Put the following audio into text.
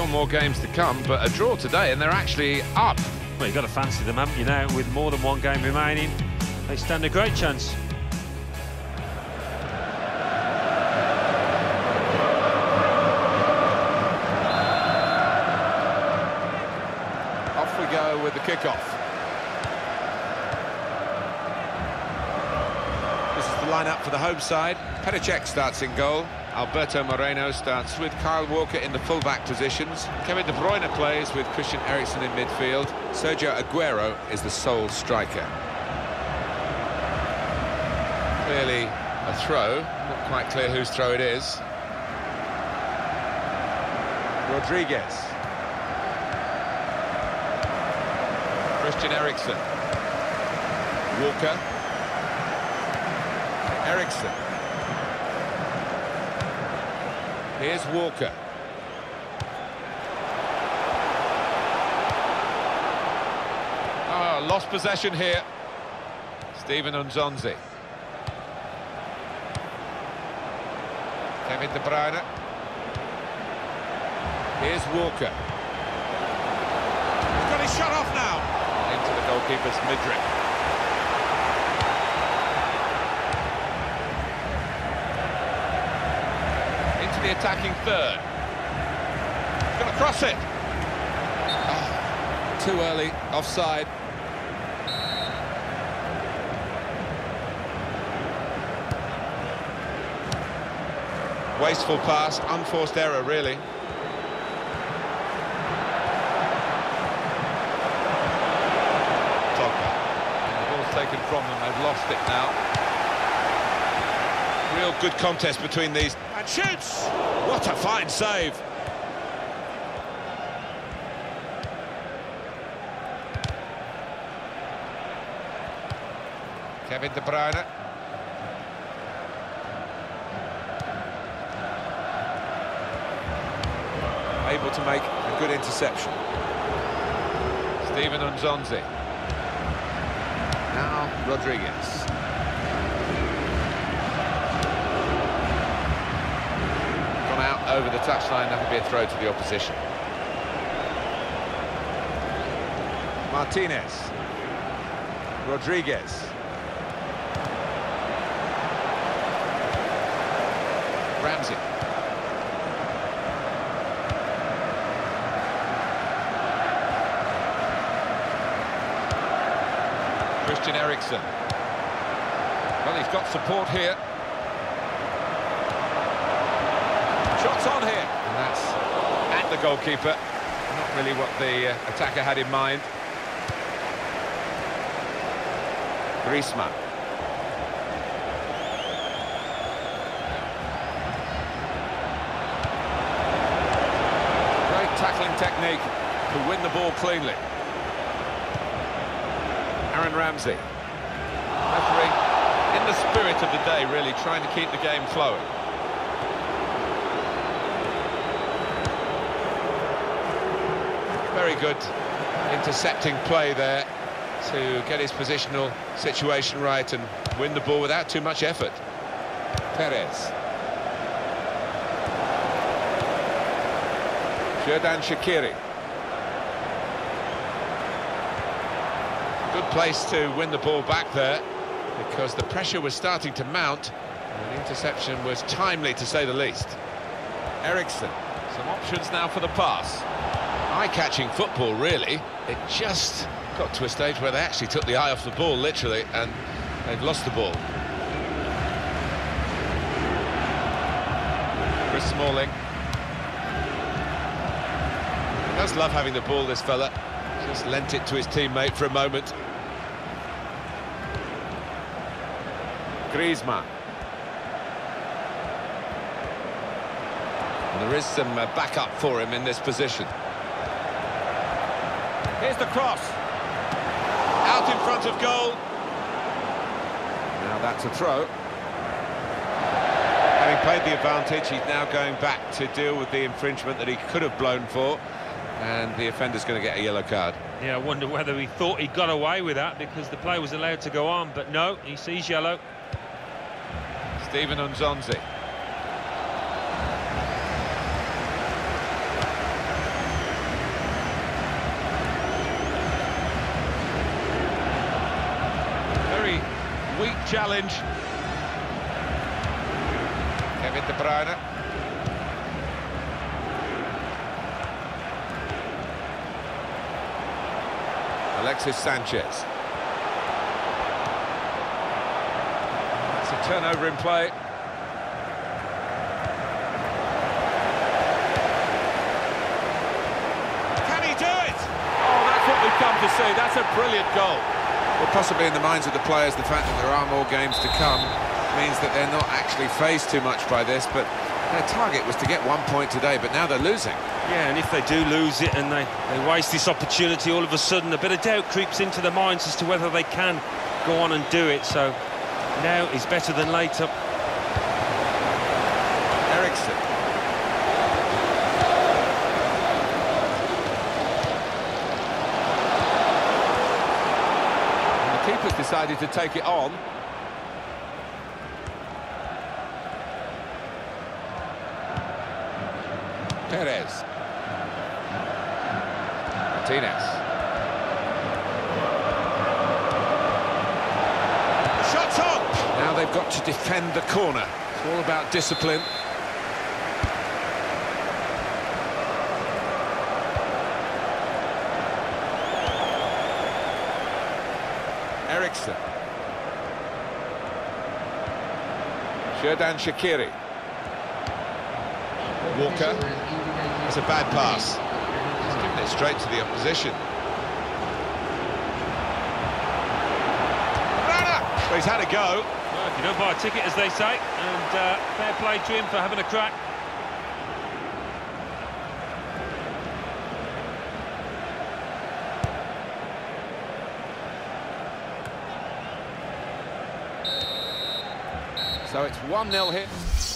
Still more games to come, but a draw today and they're actually up. Well, you've got to fancy them, haven't you, now? With more than one game remaining, they stand a great chance. Off we go with the kickoff. Lineup for the home side. Petr Cech starts in goal. Alberto Moreno starts with Kyle Walker in the fullback positions. Kevin De Bruyne plays with Christian Eriksen in midfield. Sergio Aguero is the sole striker. Clearly a throw. Not quite clear whose throw it is. Rodriguez. Christian Eriksen. Walker. Eriksen. Here's Walker. Ah, lost possession here. Steven Nzonzi. Kevin De Bruyne. Here's Walker. He's got his shot off now. Into the goalkeeper's midriff. The attacking third. He's going to cross it. Ah, too early, offside. Wasteful pass, unforced error, really. The ball's taken from them, they've lost it now. Real good contest between these. And shoots! What a fine save! Kevin De Bruyne. Able to make a good interception. Steven Nzonzi. Now Rodriguez. Gone out over the touchline, that'll be a throw to the opposition. Martinez. Rodriguez. Ramsey. Christian Eriksen. Well, he's got support here. Shots on here. And that's at the goalkeeper. Not really what the uh, attacker had in mind. Griezmann. Great tackling technique to win the ball cleanly. Aaron Ramsey. Referee, in the spirit of the day, really trying to keep the game flowing. Very good intercepting play there to get his positional situation right and win the ball without too much effort. Perez. Xherdan Shaqiri. Good place to win the ball back there because the pressure was starting to mount and the interception was timely to say the least. Eriksen, some options now for the pass. Eye-catching football, really. It just got to a stage where they actually took the eye off the ball, literally, and they've lost the ball. Chris Smalling. He does love having the ball, this fella. Just lent it to his teammate for a moment. Griezmann. And there is some uh, backup for him in this position. Here's the cross. Out in front of goal. Now that's a throw. Having played the advantage, he's now going back to deal with the infringement that he could have blown for. And the offender's going to get a yellow card. Yeah, I wonder whether he thought he got away with that because the play was allowed to go on, but no, he sees yellow. Steven Nzonzi. Challenge. Kevin De Bruyne. Alexis Sanchez. That's a turnover in play. Can he do it? Oh, that's what we've come to see. That's a brilliant goal. Possibly in the minds of the players, the fact that there are more games to come means that they're not actually phased too much by this, but their target was to get one point today, but now they're losing. Yeah, and if they do lose it and they, they waste this opportunity, all of a sudden a bit of doubt creeps into their minds as to whether they can go on and do it. So now is better than later. Eriksen. And the keeper's decided to take it on. Perez. Martinez. Shot's on! Now they've got to defend the corner. It's all about discipline. Eriksen. Xherdan Shaqiri. Walker. It's a bad pass. He's given it straight to the opposition. Rana! Well, he's had a go. Well, if you don't buy a ticket, as they say, and uh, fair play to him for having a crack. So it's 1-0 hit.